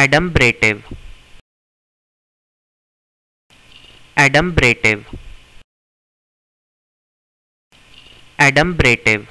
adumbrative. Adumbrative. Adumbrative.